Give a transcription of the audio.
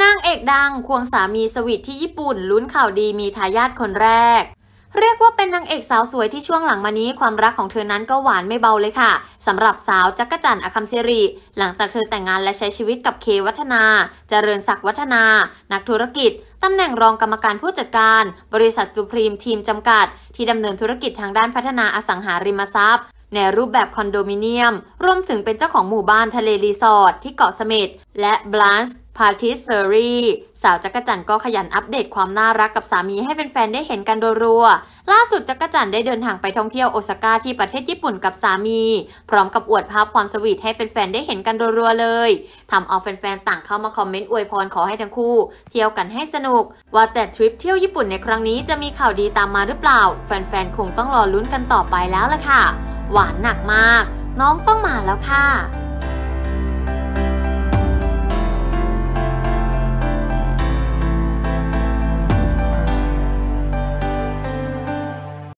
นางเอกดังควงสามีสวิตที่ญี่ปุ่นลุ้นข่าวดีมีทายาทคนแรก เรียกว่าเป็นนางเอกสาวสวยที่ช่วงหลังมานี้ความรักของเธอนั้นก็หวานไม่เบาเลยค่ะสำหรับสาวจักรจันทร์อคัมเซรีหลังจากเธอแต่งงานและใช้ชีวิตกับเควัฒนาเจริญศักดิ์วัฒนา นักธุรกิจตำแหน่งรองกรรมการผู้จัดการ บริษัทสุพรีมทีมจำกัด ที่ดำเนินธุรกิจทางด้านพัฒนาอสังหาริมทรัพย์ ในรูปแบบคอนโดมิเนียม รวมถึงเป็นเจ้าของหมู่บ้านทะเลรีสอร์ทที่เกาะเสม็ดและบลันส์ patisserie สาวจักรจันก็ขยันอัปเดตความน่ารักกับสามีให้แฟนๆได้เห็นกันรัวๆล่าสุดจักรจันได้เดินทางไปท่องเที่ยวโอซาก้าที่ประเทศญี่ปุ่นกับสามี พร้อมกับอวดภาพความสวีทให้แฟนๆได้เห็นกันรัวๆเลยทำเอาแฟนๆต่างเข้ามาคอมเมนต์อวยพรขอให้ทั้งคู่ เที่ยวกันให้สนุก ว่าแต่ทริปเที่ยวญี่ปุ่นในครั้งนี้จะมีข่าวดีตามมาหรือเปล่า แฟนๆคงต้องรอลุ้นกันต่อไปแล้วล่ะค่ะ หวานหนักมาก น้องต้องมาแล้วค่ะ